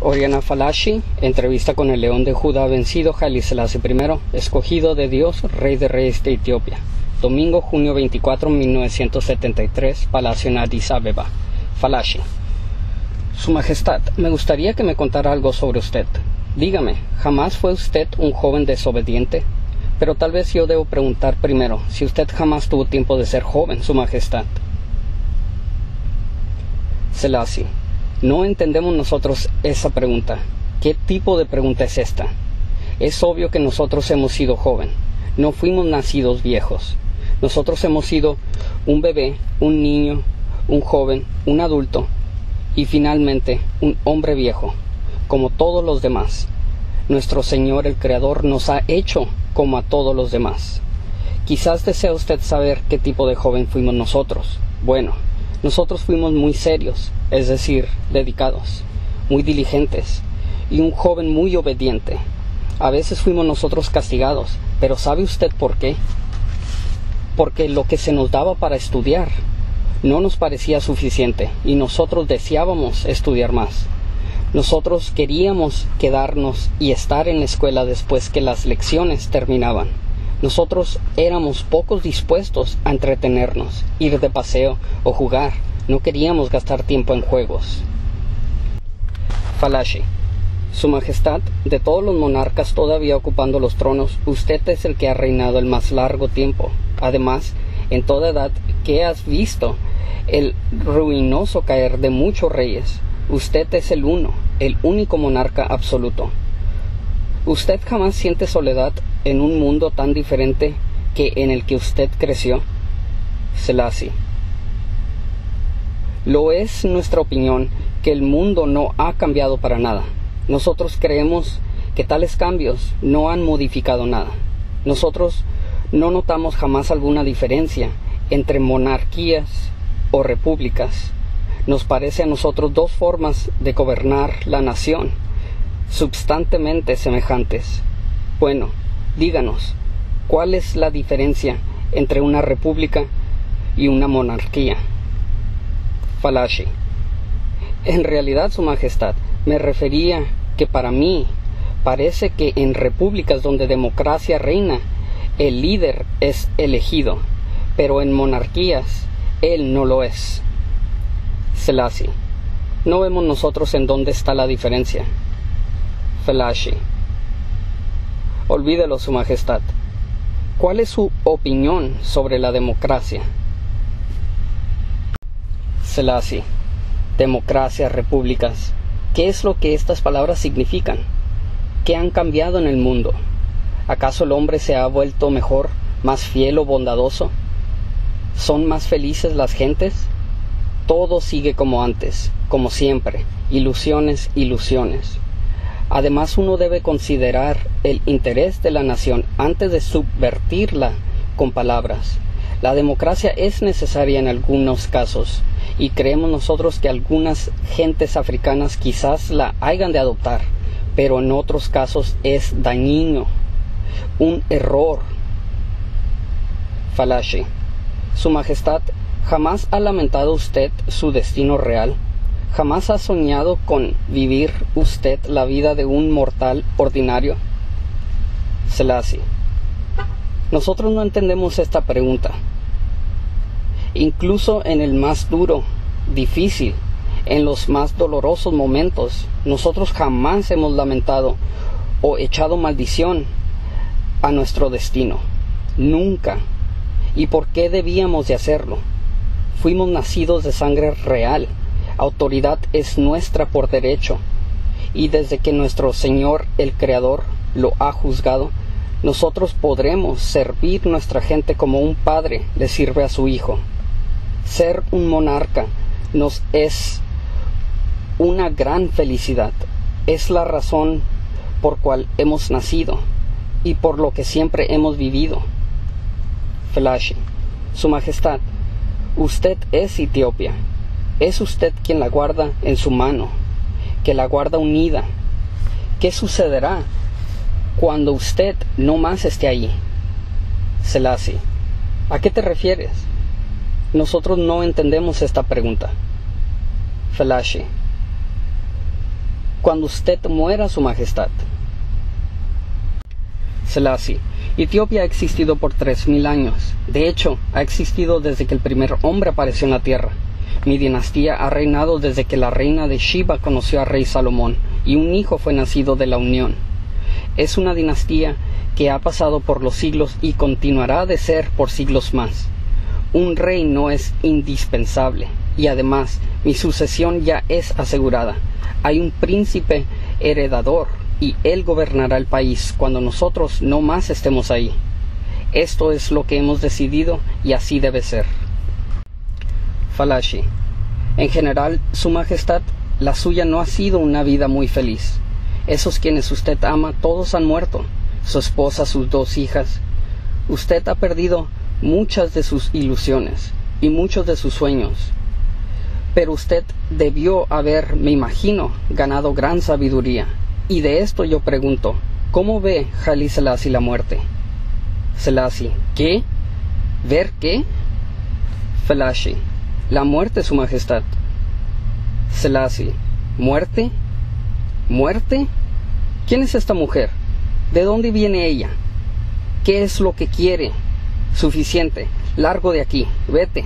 Oriana Falashi, entrevista con el león de Judá vencido, Haile Selassie I, escogido de Dios, rey de reyes de Etiopía. Domingo, junio 24, 1973, Palacio en Addis Abeba. Falashi. Su Majestad, me gustaría que me contara algo sobre usted. Dígame, ¿jamás fue usted un joven desobediente? Pero tal vez yo debo preguntar primero si usted jamás tuvo tiempo de ser joven, Su Majestad. Selassie. No entendemos nosotros esa pregunta. ¿Qué tipo de pregunta es esta? Es obvio que nosotros hemos sido joven. No fuimos nacidos viejos. Nosotros hemos sido un bebé, un niño, un joven, un adulto y finalmente un hombre viejo, como todos los demás. Nuestro Señor el Creador nos ha hecho como a todos los demás. Quizás desea usted saber qué tipo de joven fuimos nosotros. Bueno, nosotros fuimos muy serios, es decir, dedicados, muy diligentes y un joven muy obediente. A veces fuimos nosotros castigados, pero ¿sabe usted por qué? Porque lo que se nos daba para estudiar no nos parecía suficiente y nosotros deseábamos estudiar más. Nosotros queríamos quedarnos y estar en la escuela después que las lecciones terminaban. Nosotros éramos pocos dispuestos a entretenernos, ir de paseo o jugar. No queríamos gastar tiempo en juegos. Falashi. Su Majestad, de todos los monarcas todavía ocupando los tronos, usted es el que ha reinado el más largo tiempo. Además, en toda edad que has visto el ruinoso caer de muchos reyes, usted es el uno, el único monarca absoluto. ¿Usted jamás siente soledad en un mundo tan diferente que en el que usted creció? Selassie. Lo es nuestra opinión que el mundo no ha cambiado para nada. Nosotros creemos que tales cambios no han modificado nada. Nosotros no notamos jamás alguna diferencia entre monarquías o repúblicas. Nos parece a nosotros dos formas de gobernar la nación substantemente semejantes. Bueno, díganos, ¿cuál es la diferencia entre una república y una monarquía? Falashi. En realidad, Su Majestad, me refería que para mí parece que en repúblicas donde democracia reina, el líder es elegido, pero en monarquías él no lo es. Selassie. No vemos nosotros en dónde está la diferencia. Felashi. Olvídelo, Su Majestad. ¿Cuál es su opinión sobre la democracia? Selassie. Democracia, repúblicas. ¿Qué es lo que estas palabras significan? ¿Qué han cambiado en el mundo? ¿Acaso el hombre se ha vuelto mejor, más fiel o bondadoso? ¿Son más felices las gentes? Todo sigue como antes, como siempre, ilusiones, ilusiones. Además, uno debe considerar el interés de la nación antes de subvertirla con palabras. La democracia es necesaria en algunos casos y creemos nosotros que algunas gentes africanas quizás la hayan de adoptar, pero en otros casos es dañino, un error. Falashi. Su Majestad, ¿jamás ha lamentado usted su destino real? ¿Jamás ha soñado con vivir usted la vida de un mortal ordinario? Selassie. Nosotros no entendemos esta pregunta. Incluso en el más duro, difícil, en los más dolorosos momentos, nosotros jamás hemos lamentado o echado maldición a nuestro destino. Nunca. ¿Y por qué debíamos de hacerlo? Fuimos nacidos de sangre real autoridad es nuestra por derecho, y desde que nuestro Señor el Creador lo ha juzgado, nosotros podremos servir nuestra gente como un padre le sirve a su hijo. Ser un monarca nos es una gran felicidad. Es la razón por cual hemos nacido y por lo que siempre hemos vivido. Flash, Su Majestad, usted es Etiopía es usted quien la guarda en su mano, que la guarda unida. ¿Qué sucederá cuando usted no más esté allí? Selassie, ¿a qué te refieres? Nosotros no entendemos esta pregunta. Felashi, cuando usted muera, Su Majestad. Selassie. Etiopía ha existido por tres mil años. De hecho, ha existido desde que el primer hombre apareció en la tierra. Mi dinastía ha reinado desde que la reina de Shiva conoció al rey Salomón y un hijo fue nacido de la unión. Es una dinastía que ha pasado por los siglos y continuará de ser por siglos más. Un rey no es indispensable y además mi sucesión ya es asegurada. Hay un príncipe heredador y él gobernará el país cuando nosotros no más estemos ahí. Esto es lo que hemos decidido y así debe ser. Falashi. En general, Su Majestad, la suya no ha sido una vida muy feliz. Esos quienes usted ama, todos han muerto. Su esposa, sus dos hijas. Usted ha perdido muchas de sus ilusiones y muchos de sus sueños. Pero usted debió haber, me imagino, ganado gran sabiduría. Y de esto yo pregunto, ¿cómo ve Jalí Selassie la muerte? Selassie, ¿qué? ¿Ver qué? Felashi, la muerte, Su Majestad. Selassie, ¿muerte? ¿Muerte? ¿Quién es esta mujer? ¿De dónde viene ella? ¿Qué es lo que quiere? Suficiente. Largo de aquí. Vete.